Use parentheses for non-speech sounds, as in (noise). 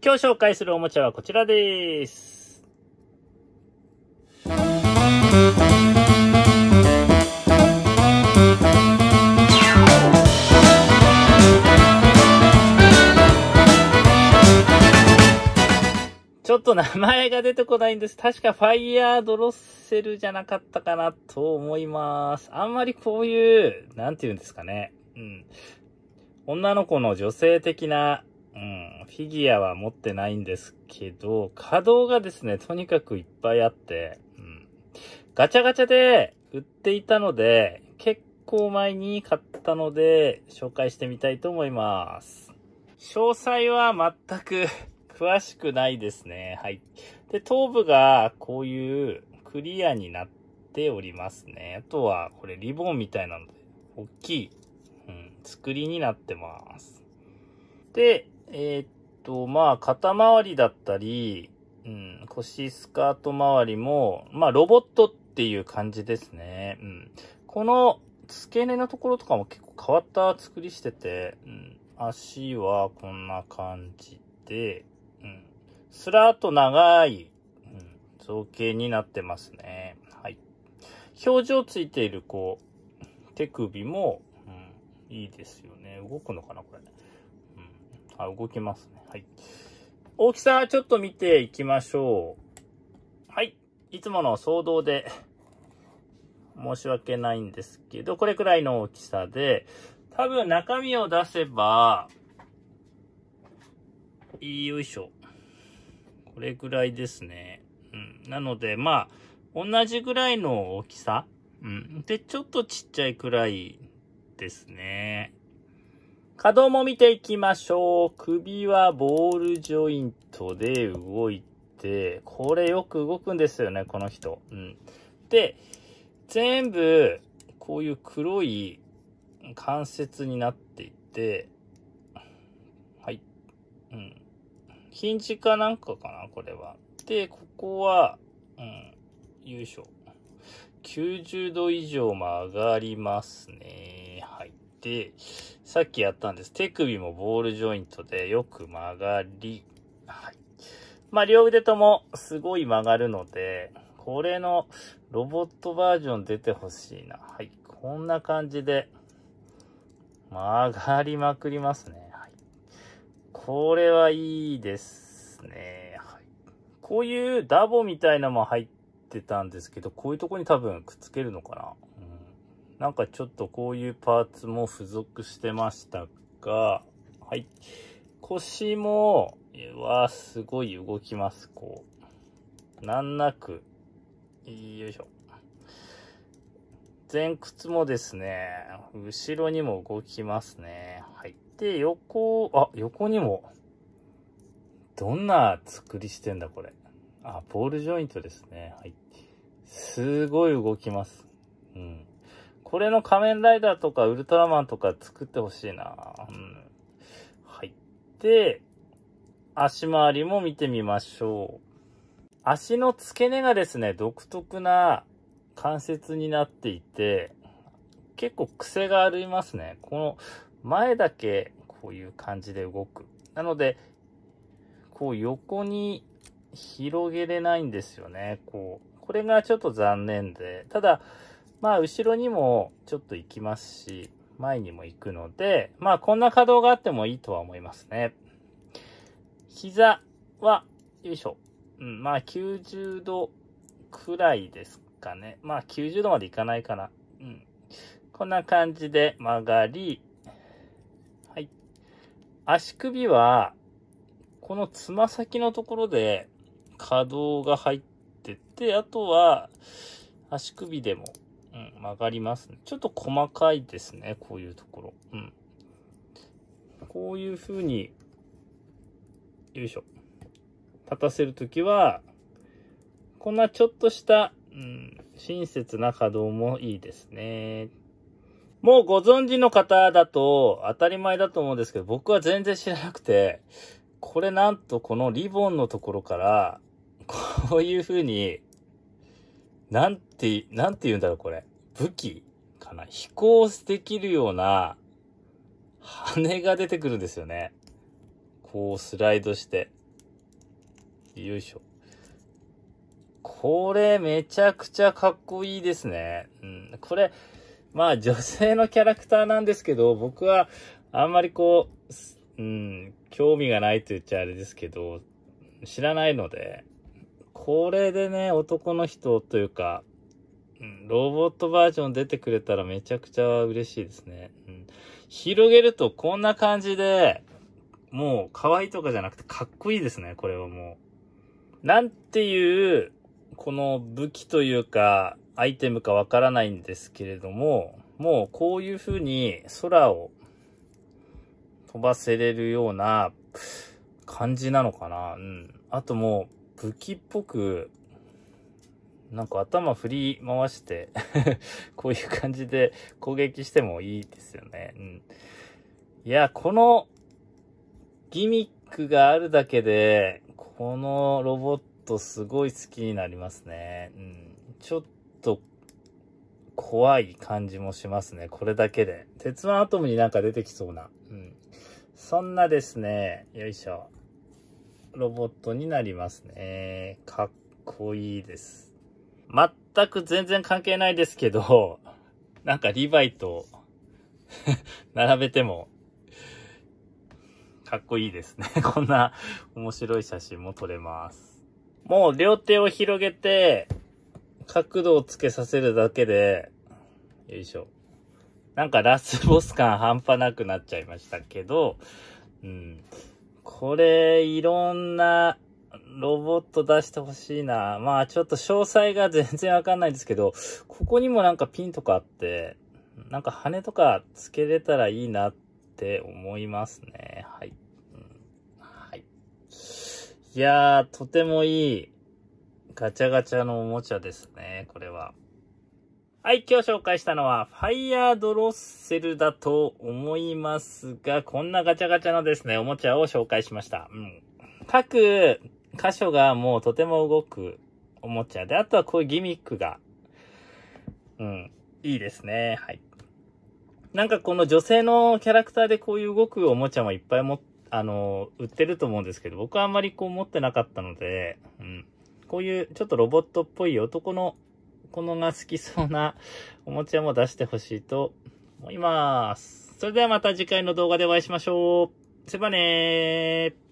今日紹介するおもちゃはこちらです。ちょっと名前が出てこないんです。確かファイヤードロッセルじゃなかったかなと思います。あんまりこういう、なんて言うんですかね。うん。女の子の女性的な、うん、フィギュアは持ってないんですけど、稼働がですね、とにかくいっぱいあって、うん。ガチャガチャで売っていたので、結構前に買ったので、紹介してみたいと思います。詳細は全く (laughs) 詳しくないですね。はい。で、頭部がこういうクリアになっておりますね。あとは、これリボンみたいなので、大きい、うん、作りになってます。で、えーっと、まあ、肩周りだったり、うん、腰スカート周りも、まあ、ロボットっていう感じですね。うん。この付け根のところとかも結構変わった作りしてて、うん、足はこんな感じで、うん、スラーっと長い、うん、造形になってますね。はい。表情ついている、こう、手首も、うん、いいですよね。動くのかな、これ。うん。あ、動きますね。はい。大きさ、ちょっと見ていきましょう。はい。いつもの騒動で、申し訳ないんですけど、これくらいの大きさで、多分中身を出せば、よいしょ。これぐらいですね。うん。なので、まあ、同じぐらいの大きさ。うん。で、ちょっとちっちゃいくらいですね。可動も見ていきましょう。首はボールジョイントで動いて、これよく動くんですよね、この人。うん。で、全部、こういう黒い関節になっていて、はい。うん。ヒンジかなんかかな、これは。で、ここは、うん、よいしょ。90度以上曲がりますね。さっきやったんです。手首もボールジョイントでよく曲がり、はい。まあ、両腕ともすごい曲がるので、これのロボットバージョン出てほしいな。はい。こんな感じで曲がりまくりますね。はい。これはいいですね。はい。こういうダボみたいなのも入ってたんですけど、こういうとこに多分くっつけるのかな。なんかちょっとこういうパーツも付属してましたが、はい。腰も、はすごい動きます。こう。難なく。よいしょ。前屈もですね、後ろにも動きますね。はい。で、横、あ、横にも、どんな作りしてんだ、これ。あ、ボールジョイントですね。はい。すごい動きます。うん。これの仮面ライダーとかウルトラマンとか作ってほしいな。うん。はい。で、足回りも見てみましょう。足の付け根がですね、独特な関節になっていて、結構癖がありますね。この前だけこういう感じで動く。なので、こう横に広げれないんですよね。こう、これがちょっと残念で。ただ、まあ後ろにもちょっと行きますし、前にも行くので、まあこんな可動があってもいいとは思いますね。膝は、よいしょ。うん、まあ90度くらいですかね。まあ90度までいかないかな。うん。こんな感じで曲がり、はい。足首は、このつま先のところで可動が入ってて、あとは足首でも、うん、曲がりますね。ちょっと細かいですね、こういうところ。うん。こういう風に、よいしょ。立たせるときは、こんなちょっとした、うん、親切な可動もいいですね。もうご存知の方だと当たり前だと思うんですけど、僕は全然知らなくて、これなんとこのリボンのところから、こういう風に、なんて、なんて言うんだろうこれ。武器かな飛行できるような羽が出てくるんですよね。こうスライドして。よいしょ。これめちゃくちゃかっこいいですね。うん。これ、まあ女性のキャラクターなんですけど、僕はあんまりこう、うん、興味がないと言っちゃあれですけど、知らないので、これでね、男の人というか、うん、ロボットバージョン出てくれたらめちゃくちゃ嬉しいですね。うん、広げるとこんな感じで、もう可愛いとかじゃなくてかっこいいですね、これはもう。なんていう、この武器というか、アイテムかわからないんですけれども、もうこういう風に空を飛ばせれるような感じなのかな。うん。あともう武器っぽく、なんか頭振り回して (laughs) こういう感じで攻撃してもいいですよね。うん。いや、このギミックがあるだけで、このロボットすごい好きになりますね。うん。ちょっと怖い感じもしますね。これだけで。鉄腕アトムになんか出てきそうな。うん。そんなですね、よいしょ。ロボットになりますね。かっこいいです。全く全然関係ないですけど、(laughs) なんかリヴァイと (laughs) 並べてもかっこいいですね。(laughs) こんな面白い写真も撮れます。もう両手を広げて、角度をつけさせるだけで、よいしょ。なんかラスボス感半端なくなっちゃいましたけど、うん。これ、いろんなロボット出してほしいな。まあちょっと詳細が全然わかんないんですけど、ここにもなんかピンとかあって、なんか羽とかつけれたらいいなってって思いますね。はい。うん、はい。いやー、とてもいいガチャガチャのおもちゃですね、これは。はい、今日紹介したのは、ファイヤードロッセルだと思いますが、こんなガチャガチャのですね、おもちゃを紹介しました。うん。各箇所がもうとても動くおもちゃで、あとはこういうギミックが、うん、いいですね。はい。なんかこの女性のキャラクターでこういう動くおもちゃもいっぱいも、あの、売ってると思うんですけど、僕はあんまりこう持ってなかったので、うん。こういうちょっとロボットっぽい男の子のが好きそうなおもちゃも出してほしいと思います。それではまた次回の動画でお会いしましょう。せばねー。